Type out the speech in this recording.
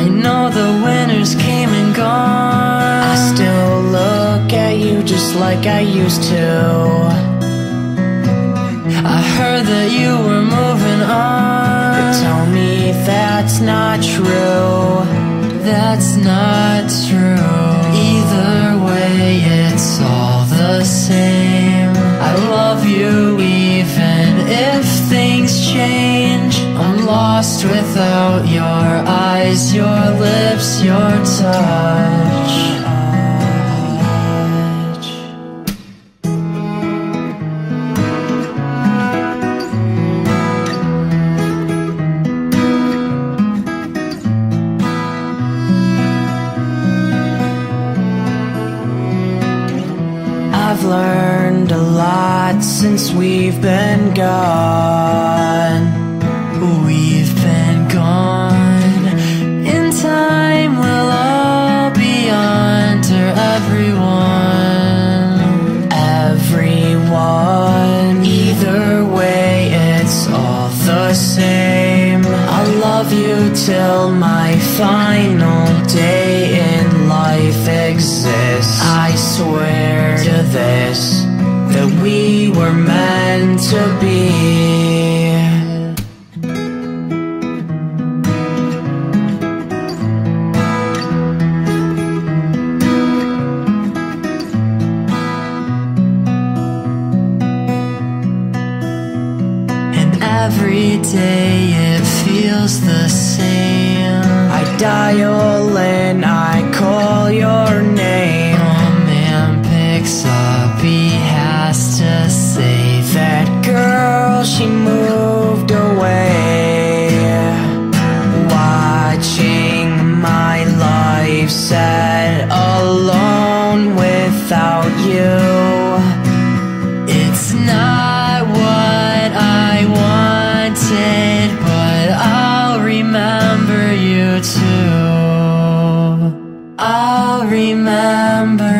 I know the winners came and gone. I still look at you just like I used to. I heard that you were moving on. But tell me that's not true. That's not true. Either way, it's all the same. I love you even if things change. I'm lost without your eyes, your lips, your touch. I've learned a lot since we've been gone. Till my final day in life exists. I swear to this that we were meant to be. Every day feels the same. I dial in, I call your name. A man picks up, he has to say That girl, she moved away. Watching my life set alone without you. It's not two I'll remember